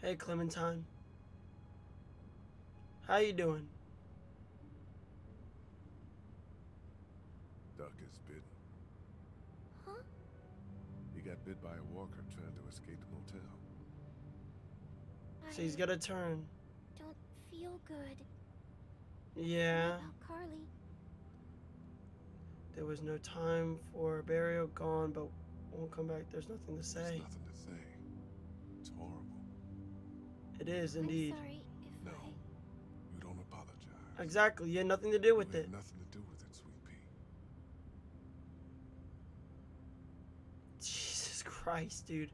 Hey, Clementine. How you doing? Duck is bitten. Huh? He got bit by a walker trying to escape the motel. So he's got to turn. Don't feel good. Yeah. Carley? There was no time for burial gone, but won't come back. There's nothing to say. There's nothing to say. It's horrible. It is indeed. I'm sorry if No. I... You don't apologize. Exactly. You had nothing to do with You it. had nothing to do with it, sweet pea. Jesus Christ, dude.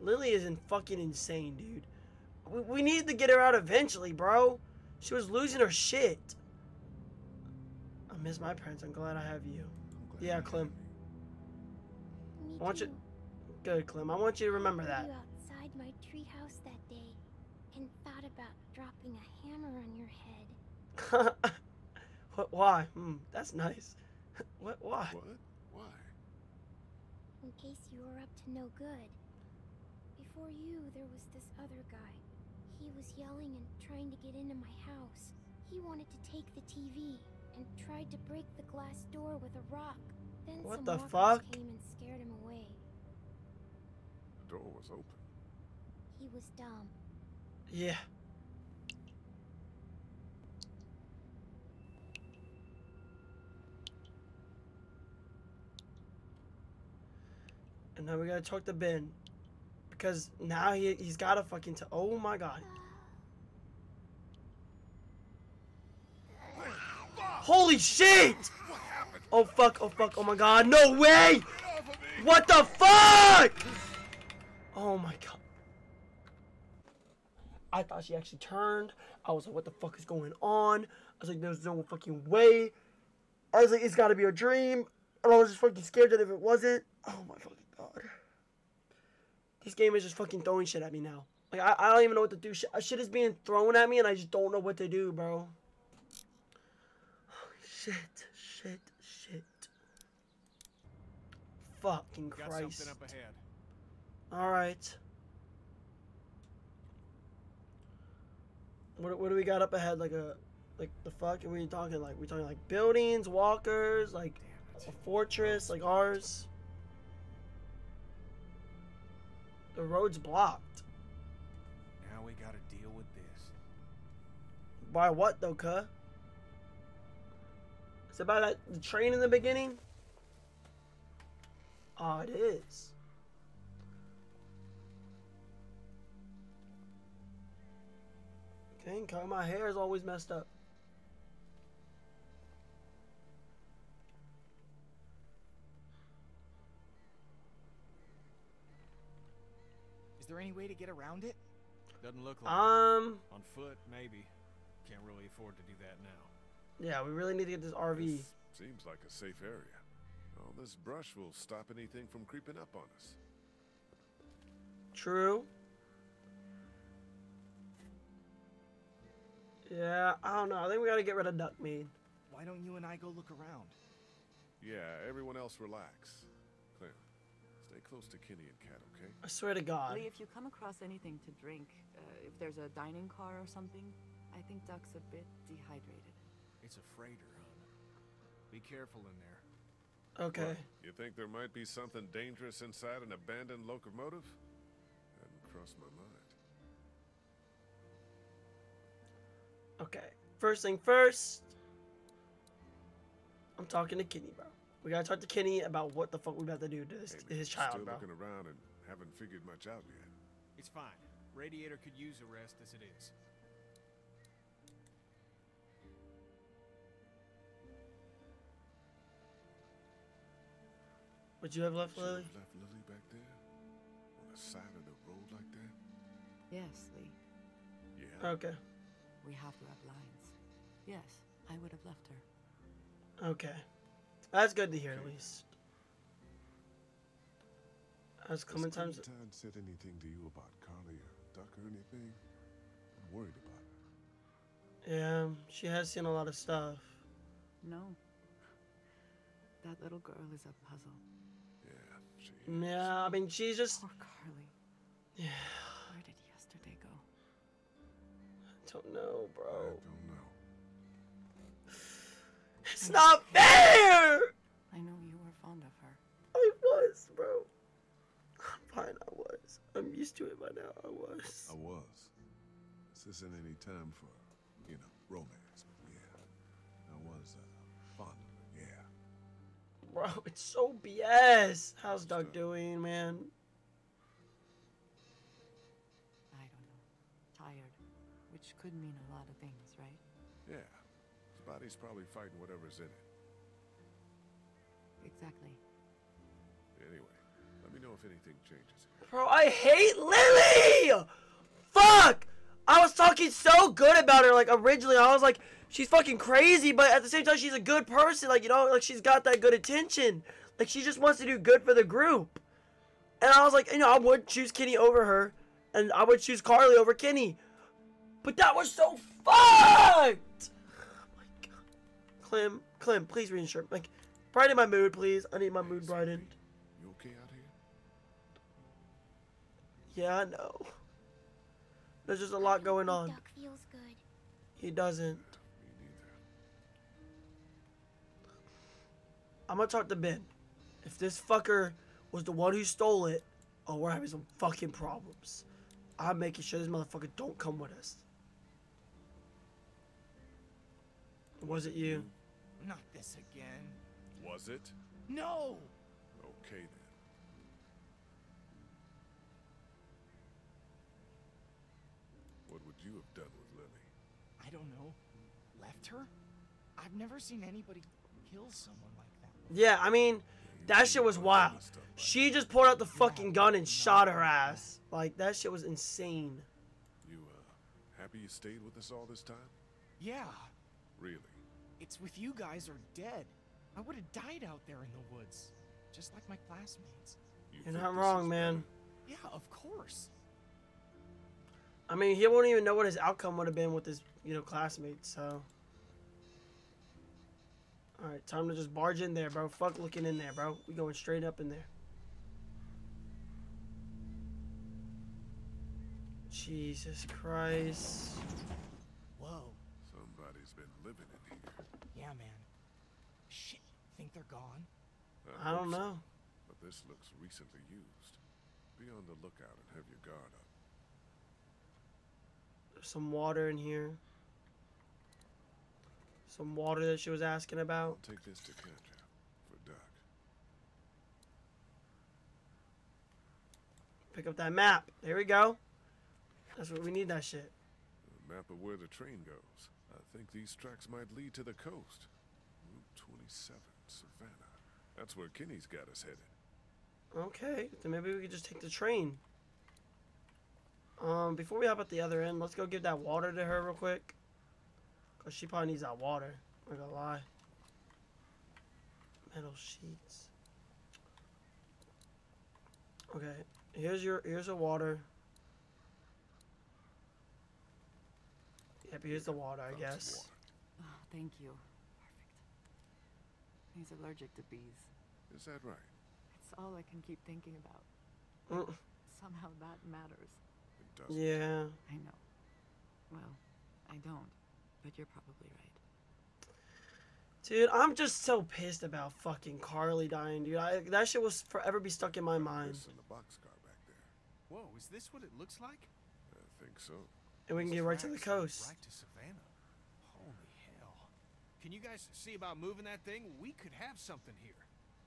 Lilly isn't fucking insane, dude. We, we needed to get her out eventually, bro. She was losing her shit. I miss my parents. I'm glad I have you. Yeah, you Clem. Me I want you. Good, Clem. I want you to remember I that. you outside my treehouse that day and thought about dropping a hammer on your head. what? Why? Hmm, that's nice. what? Why? What? Why? in case you were up to no good. Before you, there was this other guy. He was yelling and trying to get into my house. He wanted to take the TV and tried to break the glass door with a rock. Then What some the fuck? came and scared him away. The door was open. He was dumb. Yeah. And now we gotta talk to Ben. Because now he, he's gotta fucking t- Oh my god. Holy shit! Oh fuck, oh fuck, oh my god, no way! What the fuck? Oh my god. I thought she actually turned. I was like, what the fuck is going on? I was like, there's no fucking way. I was like, it's gotta be a dream. And I was just fucking scared that if it wasn't. Oh my fucking god. This game is just fucking throwing shit at me now. Like, I, I don't even know what to do. Shit, uh, shit is being thrown at me and I just don't know what to do, bro. Holy shit, shit, shit. Fucking Christ. something up ahead. Alright. What, what do we got up ahead? Like a, like the fuck? Are we talking like, we talking like buildings, walkers, like a fortress, like ours? The road's blocked. Now we gotta deal with this. By what though, cuh? Is it by that the train in the beginning? Oh, it is. Dang, cuh, my hair is always messed up. Is there any way to get around it? Doesn't look like Um, it. On foot, maybe. Can't really afford to do that now. yeah, we really need to get this RV. This seems like a safe area. All this brush will stop anything from creeping up on us. True. Yeah, I don't know. I think we gotta get rid of Duckmead. Why don't you and I go look around? Yeah, everyone else relax. Clem, stay close to Kenny and Kat, okay? I swear to God. Lee, if you come across anything to drink, uh, if there's a dining car or something, I think Duck's a bit dehydrated. It's a freighter, hon. Be careful in there. Okay. What, you think there might be something dangerous inside an abandoned locomotive? Hadn't crossed my mind. Okay. First thing first. I'm talking to Kenny, bro. We gotta talk to Kenny about what the fuck we about to do to this Hey, to man, his child, Still bro. looking around and haven't figured much out yet. It's fine. Radiator could use a rest as it is. What you have left, Should have Lilly? left Lilly back there? On the side of the road like that? Yes, Lee. Yeah. Okay. We have to have lines. Yes, I would have left her. Okay. That's good to hear at least. Has Has Clementine's Clementine said anything to you about Carley or Duck or anything? I'm worried about her. Yeah, she has seen a lot of stuff. No. That little girl is a puzzle. Yeah, she. is. Yeah, I mean she's just Poor Carley. Yeah. Where did yesterday go? I don't know, bro. I don't know. It's not fair! I know you were fond of her. I was, bro. Fine, I was. I'm used to it by now. I was. I was. This isn't any time for, you know, romance. But yeah, I was uh, fond of her. Yeah. Bro, it's so BS. How's Duck doing, man? I don't know. Tired. Which could mean a lot of things, right? Yeah. His body's probably fighting whatever's in it. Exactly. Anyway, let me know if anything changes. Bro, I hate Lilly! Fuck! I was talking so good about her, like, originally. I was like, she's fucking crazy, but at the same time, she's a good person. Like, you know, like, she's got that good attention. Like, she just wants to do good for the group. And I was like, you know, I would choose Kenny over her, and I would choose Carley over Kenny. But that was so fucked! My god. Clem, Clem, please reinsure. Like, brighten my mood, please. I need my mood brightened. You okay out here? Yeah, I know. There's just a lot going on. Duck feels good. He doesn't. I'm gonna talk to Ben. If this fucker was the one who stole it, oh, we're having some fucking problems. I'm making sure this motherfucker don't come with us. Was it you? Mm-hmm. Not this again. Was it? No! Okay then. What would you have done with Lilly? I don't know. Left her? I've never seen anybody kill someone like that. Yeah, I mean, that shit was wild. She just pulled out the fucking gun and shot her ass. Like, that shit was insane. You, uh, happy you stayed with us all this time? Yeah, Really? It's with you guys or dead. I would have died out there in the woods, just like my classmates. You You're not wrong, is man. Yeah, of course. I mean, he won't even know what his outcome would have been with his, you know, classmates, so. Alright, time to just barge in there, bro. Fuck looking in there, bro. We going straight up in there. Jesus Christ. Whoa. Somebody's been living in here. Yeah, man. Shit, think they're gone? I don't so, know. But this looks recently used. Be on the lookout and have your guard up. There's some water in here. Some water that she was asking about. I'll take this to Kendra for Duck. Pick up that map. There we go. That's what we need that shit. A map of where the train goes. I think these tracks might lead to the coast. Route 27, Savannah. That's where Kenny's got us headed. Okay, then maybe we could just take the train. Um, before we hop at the other end, let's go give that water to her real quick. Cause she probably needs that water. I'm not gonna lie. Metal sheets. Okay, here's your here's your water. Yep, here's the water, I guess. water. Oh, thank you. Perfect. He's allergic to bees. Is that right? It's all I can keep thinking about. Mm, Somehow that matters. It doesn't. yeah. I know. Well, I don't. But you're probably right. Dude, I'm just so pissed about fucking Carley dying, dude. I, that shit will forever be stuck in my mind. Chris in the boxcar back there. Whoa, is this what it looks like? I think so. And we can get right to the coast. Right to Savannah. Holy hell. Can you guys see about moving that thing? We could have something here.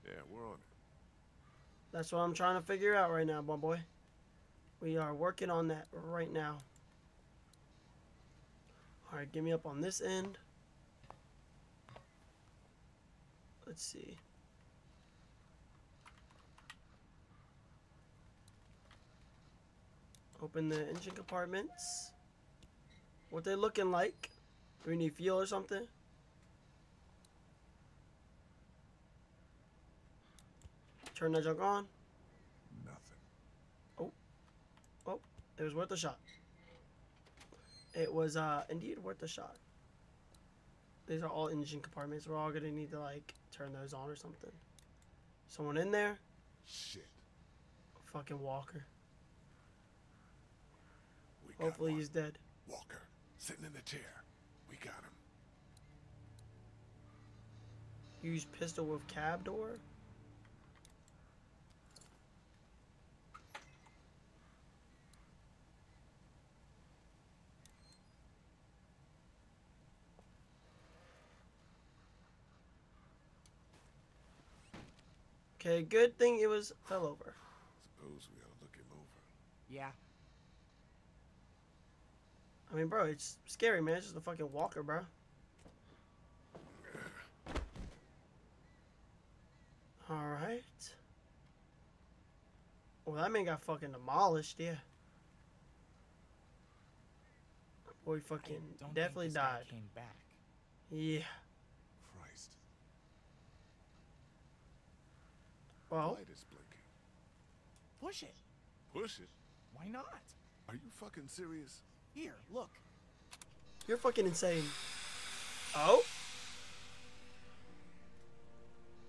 Yeah, we're on it. That's what I'm trying to figure out right now, my boy. We are working on that right now. Alright, get me up on this end. Let's see. Open the engine compartments. What they looking like? Do we need fuel or something? Turn that junk on. Nothing. Oh. Oh, it was worth a shot. It was uh indeed worth a shot. These are all engine compartments. We're all gonna need to like turn those on or something. Someone in there? Shit. Fucking Walker. We Hopefully he's dead. Walker, Sitting in the chair. We got him. Use pistol with cab door. Okay, good thing it was fell over. Suppose we ought to look him over. Yeah. I mean, bro, it's scary, man. It's just a fucking walker, bro. Alright. Well, that man got fucking demolished, yeah. Boy, fucking I don't definitely think this guy died. Came back. Yeah. Christ. Well, Light is blinking. Push it. Push it. Why not? Are you fucking serious? Here, look. you're fucking insane. Oh?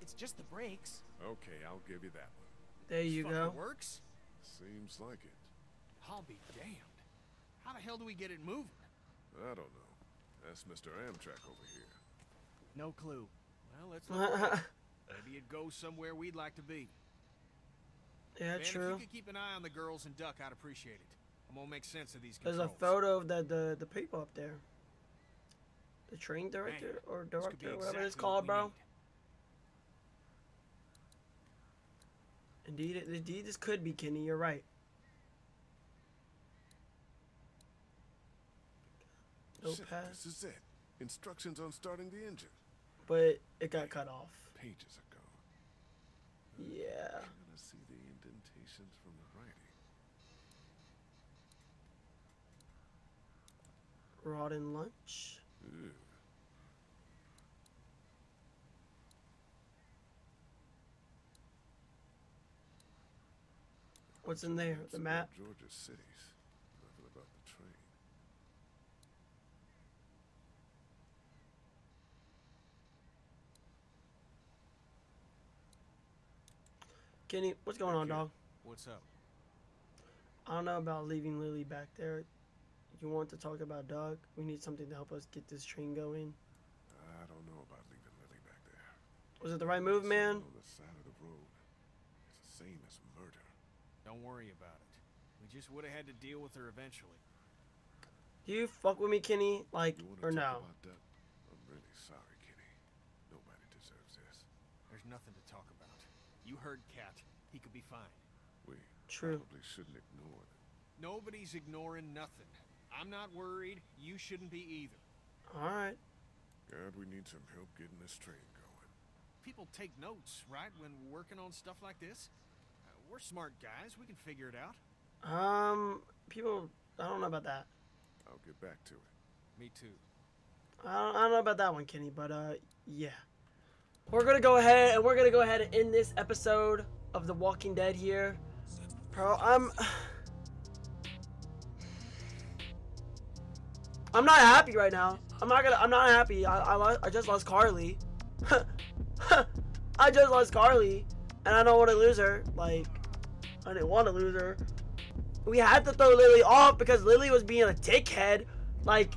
It's just the brakes. Okay, I'll give you that one. There you Fucking go. works? Seems like it. I'll be damned. How the hell do we get it moving? I don't know. That's Mr. Amtrak over here. No clue. Well, let's look. Maybe it goes somewhere we'd like to be. Yeah, Man, If you could keep an eye on the girls and Duck, I'd appreciate it. I'm gonna make sense of these There's controls. a photo of the, the, the people up there. The train director or director, director, whatever it's called, bro. need. Indeed, indeed, this could be Kenny. You're right. No Shit, pass, This is it. Instructions on starting the engine. but it got cut off. Pages gone. Yeah. Rotten lunch. Ew. What's in there? Notes The map. Georgia cities. Nothing about the train. Kenny, what's going on, dog? What's up? I don't know about leaving Lilly back there. You want to talk about Duck? We need something to help us get this train going. I don't know about leaving Lilly back there. Was it the right move, man? On the side of the road. It's the same as murder. Don't worry about it. We just would have had to deal with her eventually. Do you fuck with me, Kenny? Like, You want or to talk no? about that? I'm really sorry, Kenny. Nobody deserves this. There's nothing to talk about. You heard Cat. He could be fine. We True. probably shouldn't ignore it. Nobody's ignoring nothing. I'm not worried. You shouldn't be either. Alright. God, we need some help getting this train going. People take notes, right, when working on stuff like this? Uh, we're smart guys. We can figure it out. Um, people, I don't know about that. I'll get back to it. Me too. I don't, I don't know about that one, Kenny, but uh, yeah. We're gonna go ahead and we're gonna go ahead and end this episode of The Walking Dead here. Bro, I'm. I'm not happy right now. I'm not gonna. I'm not happy. I I, I just lost Carley. I just lost Carley, and I don't want to lose her. Like, I didn't want to lose her. We had to throw Lilly off because Lilly was being a dickhead. Like,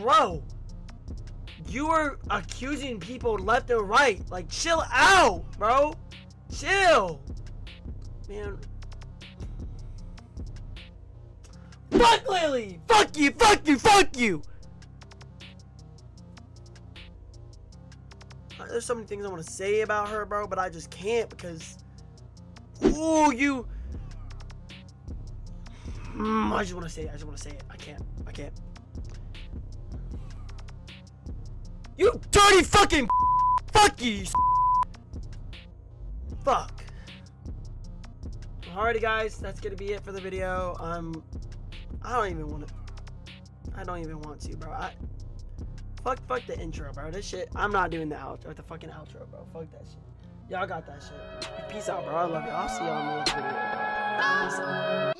bro, you were accusing people left and right. Like, chill out, bro. Chill. Man. Fuck Lilly! Fuck you, fuck you, fuck you! Uh, There's so many things I want to say about her, bro, but I just can't because. Ooh, you. Mm, I just want to say it. I just want to say it. I can't. I can't. You dirty fucking. Fuck you. Fuck. Alrighty, guys. That's gonna be it for the video. Um, I don't even want to. I don't even want to, bro. I. Fuck, fuck the intro, bro. This shit. I'm not doing the outro. The fucking outro, bro. Fuck that shit. Y'all got that shit. Peace out, bro. I love you. I'll see y'all in the next video. Bro.